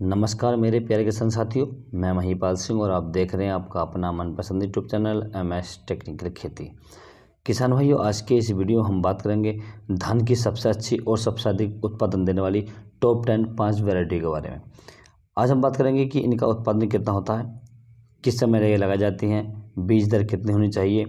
नमस्कार मेरे प्यारे किसान साथियों, मैं महीपाल सिंह और आप देख रहे हैं आपका अपना मनपसंद YouTube channel M S technical खेती। किसान भाइयों, आज के इस वीडियो में हम बात करेंगे धान की सबसे अच्छी और सबसे अधिक उत्पादन देने वाली टॉप टेन पाँच वेराइटी के बारे में। आज हम बात करेंगे कि इनका उत्पादन कितना होता है, किस समय ये लगाई जाती हैं, बीज दर कितनी होनी चाहिए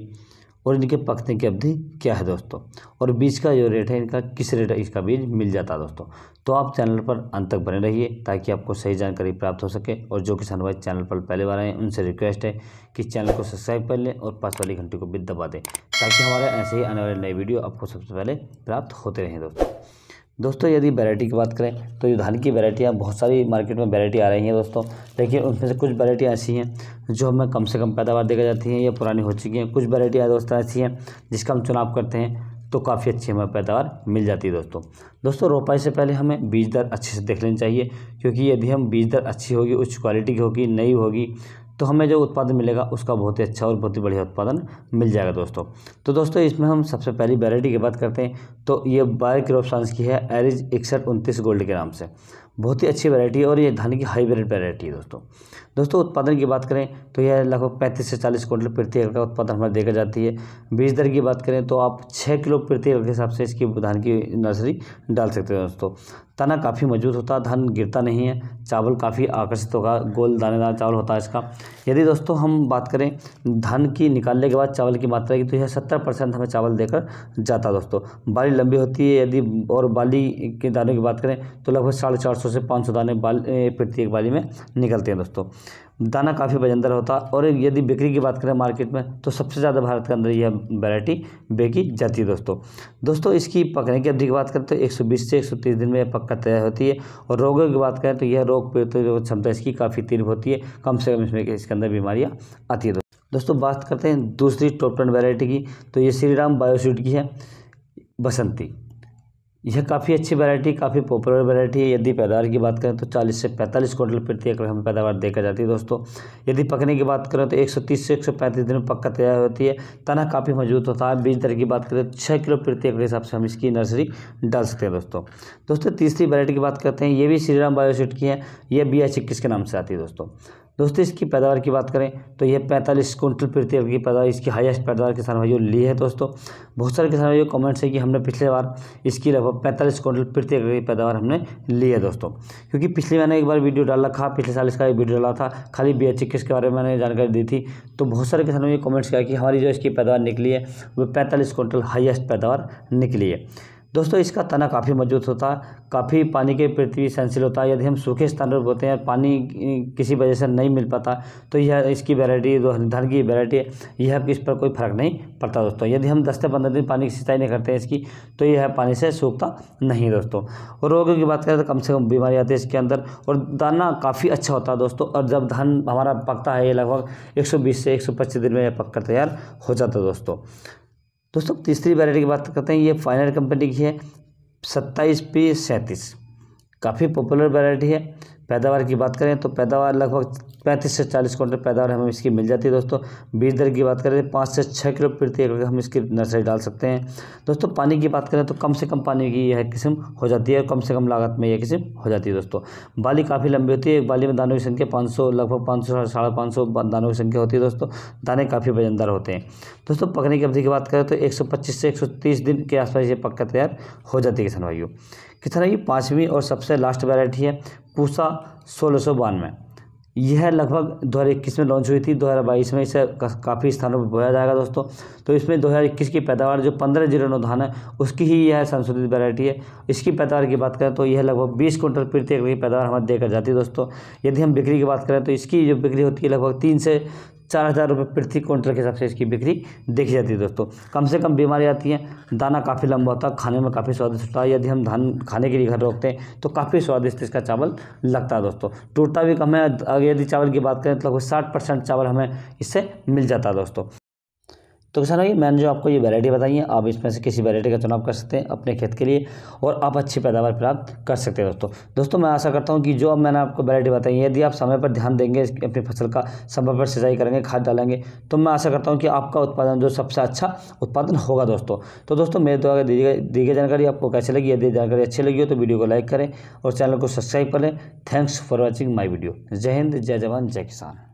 और इनके पकने की अवधि क्या है दोस्तों? और बीज का जो रेट है, इनका किस रेट इसका बीज मिल जाता है दोस्तों। तो आप चैनल पर अंत तक बने रहिए ताकि आपको सही जानकारी प्राप्त हो सके और जो किसान भाई चैनल पर पहले बार आए उनसे रिक्वेस्ट है कि चैनल को सब्सक्राइब कर लें और पास वाली घंटी को भी दबा दें ताकि हमारे ऐसे ही आने वाले नए वीडियो आपको सबसे पहले प्राप्त होते रहें दोस्तों। दोस्तों, यदि वैरायटी की बात करें तो ये धान की वैरायटियाँ बहुत सारी मार्केट में वैरायटी आ रही हैं दोस्तों। लेकिन उनमें से कुछ वैरायटियाँ ऐसी हैं, जो हमें कम से कम पैदावार देखा जाती हैं, या पुरानी हो चुकी हैं। कुछ वैरायटियाँ दोस्तों ऐसी हैं, जिसका हम चुनाव करते हैं तो काफ़ी अच्छी हमें पैदावार मिल जाती है दोस्तों। दोस्तों, रोपाई से पहले हमें बीज दर अच्छे से देख लेनी चाहिए, क्योंकि यदि हम बीज दर अच्छी होगी, उच्च क्वालिटी की होगी, नई होगी तो हमें जो उत्पादन मिलेगा उसका बहुत ही अच्छा और बहुत ही बढ़िया उत्पादन मिल जाएगा दोस्तों। तो दोस्तों, इसमें हम सबसे पहली वैरायटी की बात करते हैं। तो ये बायो क्रॉप साइंस की है एरिज इकसठ उनतीस गोल्ड के नाम से। बहुत ही अच्छी वैरायटी है और ये धान की हाईब्रिड वैरायटी है दोस्तों। दोस्तों, उत्पादन की बात करें तो यह लगभग पैंतीस से चालीस क्विंटल प्रति एकड़ का उत्पादन हमारे देखा जाती है। बीज दर की बात करें तो आप छः किलो प्रति एकड़ के हिसाब से इसकी धान की नर्सरी डाल सकते हैं दोस्तों। तना काफ़ी मज़बूत होता है धान गिरता नहीं है, चावल काफ़ी आकर्षित होगा, गोल दानेदार चावल होता है इसका। यदि दोस्तों हम बात करें धान की निकालने के बाद चावल की मात्रा की तो यह सत्तर परसेंट हमें चावल देकर जाता है दोस्तों। बाली लंबी होती है, यदि और बाली के दानों की बात करें तो लगभग साढ़े चार सौ से पाँच सौ दाने बाल प्रत्येक बाली में निकलते हैं दोस्तों। दाना काफ़ी वजनदार होता है और यदि बिक्री की बात करें मार्केट में तो सबसे ज़्यादा भारत के अंदर यह वैरायटी बेची जाती है दोस्तों। दोस्तों, इसकी पकने की अवधि की बात करें तो 120 से 130 दिन में यह पक्का तैयार होती है और रोगों की बात करें तो यह रोग प्रतिरोधक क्षमता इसकी काफ़ी तीव्र होती है, कम से कम इसमें इसके अंदर बीमारियाँ आती है दोस्तों। बात करते हैं दूसरी टॉप टेन वेरायटी की तो ये श्री राम की है, बसंती। यह काफ़ी अच्छी वैरायटी काफ़ी पॉपुलर वैरायटी है। यदि पैदावार की बात करें तो 40 से 45 क्विंटल प्रति एकड़ हमें पैदावार देखा जाती है, दोस्तों। यदि पकने की बात करें तो 130 से 135 दिन में पक्का तैयार होती है। तना काफ़ी मज़बूत होता है। बीज दर की बात करें तो छः किलो प्रति एकड़ के हिसाब से हम इसकी नर्सरी डाल सकते हैं, दोस्तों। दोस्तों, तीसरी वैरायटी की बात करते हैं। ये भी श्रीराम बायोसिट की है। यह बी इक्कीस के नाम से आती है, दोस्तों। दोस्तों, इसकी पैदावार की बात करें तो यह पैंतालीस कुंटल प्रति एकड़ की पैदावार, इसकी हाईएस्ट पैदावार किसान भाइयों ली है दोस्तों। बहुत सारे किसान भाइयों कमेंट्स है कि हमने पिछले बार इसकी लगभग पैंतालीस कुंटल प्रति एकड़ की पैदावार हमने ली है दोस्तों। क्योंकि पिछले मैंने एक बार वीडियो डाल रखा पिछले साल इसका एक वीडियो डाला था, खाली बी एच के बारे में मैंने जानकारी दी थी। तो बहुत सारे किसानों ने कमेंट्स किया कि हमारी जो इसकी पैदावार निकली है, वो पैंतालीस कुंटल हाइएस्ट पैदावार निकली है। दोस्तों, इसका तना काफ़ी मज़बूत होता है काफ़ी पानी के प्रति सेंसिल होता। है यदि हम सूखे स्थान पर बोते हैं पानी किसी वजह से नहीं मिल पाता तो यह इसकी वैरायटी जो धान की वैरायटी है। यह इस पर कोई फ़र्क नहीं पड़ता दोस्तों। यदि हम दस से पंद्रह दिन पानी की सिंचाई नहीं करते हैं इसकी तो यह पानी से सूखता नहीं दोस्तों। और रोगों की बात करें तो कम से कम बीमारी आती है इसके अंदर। और दाना काफ़ी अच्छा होता है दोस्तों। और जब धान हमारा पकता है, ये लगभग एक सौ बीस से एक सौ पच्चीस दिन में यह पककर तैयार हो जाता है दोस्तों। दोस्तों, तीसरी वैरायटी की बात करते हैं। ये फाइनल कंपनी की है, सत्ताईस पी सैंतीस। काफ़ी पॉपुलर वैरायटी है। पैदावार की बात करें तो पैदावार लगभग पैंतीस से चालीस क्विंटल पैदावार हमें इसकी मिल जाती है दोस्तों। बीज दर की बात करें पाँच से छः किलो प्रति एकड़ हम इसकी नर्सरी डाल सकते हैं। दोस्तों, पानी की बात करें तो कम से कम पानी की यह किस्म हो जाती है कम से कम लागत में यह किस्म हो जाती है दोस्तों। बाली काफ़ी लंबी होती है, एक बाली में दानों की संख्या पाँच सौ, लगभग पाँच सौ, साढ़े पाँच सौ दानों की संख्या होती है दोस्तों। दाने काफ़ी वजनदार होते हैं। दोस्तों, पकने की अवधि की बात करें तो एक सौ पच्चीस से एक सौ तीस दिन के आसपास ये पक्का तैयार हो जाती है किसान भाइयों। किसान भाई पाँचवीं और सबसे लास्ट वैरायटी है? पूसा, सोलह सौ बानवे। यह लगभग दो हज़ार इक्कीस में लॉन्च हुई थी। दो हज़ार बाईस में इसे काफ़ी स्थानों पर बोया जाएगा दोस्तों। तो इसमें दो हज़ार इक्कीस की पैदावार जो पंद्रह धान है, उसकी ही यह संशोधित वैरायटी है। इसकी पैदावार की बात करें तो यह लगभग बीस क्विंटल प्रति एकड़ की पैदावार हमें देकर जाती है दोस्तों। यदि हम बिक्री की बात करें तो इसकी जो बिक्री होती है लगभग तीन से चार हज़ार रुपये प्रति क्विंटल के हिसाब से इसकी बिक्री देखी जाती है दोस्तों। कम से कम बीमारी आती है, दाना काफ़ी लंबा होता है, खाने में काफ़ी स्वादिष्ट होता है। यदि हम धान खाने के लिए घर रोकते हैं तो काफ़ी स्वादिष्ट इसका चावल लगता है दोस्तों। टूटता भी कम है यदि चावल की बात करें तो लगभग साठ परसेंट चावल हमें इससे मिल जाता है दोस्तों। तो किसान भाई, मैंने जो आपको ये वैरायटी बताई है, आप इसमें से किसी वैरायटी का चुनाव कर सकते हैं अपने खेत के लिए और आप अच्छी पैदावार प्राप्त कर सकते हैं दोस्तों। दोस्तों, मैं आशा करता हूँ कि जो अब मैंने आपको वैरायटी बताई है, यदि आप समय पर ध्यान देंगे अपनी फ़सल का समय पर सिंचाई करेंगे, खाद डालेंगे तो मैं आशा करता हूँ कि आपका उत्पादन जो सबसे अच्छा उत्पादन होगा दोस्तों। तो दोस्तों, मेरे द्वारा दी गई दी गई जानकारी आपको कैसे लगी? यदि जानकारी अच्छी लगी हो तो वीडियो को लाइक करें और चैनल को सब्सक्राइब करें thanks for watching my video जय हिंद, जय जवान, जय किसान।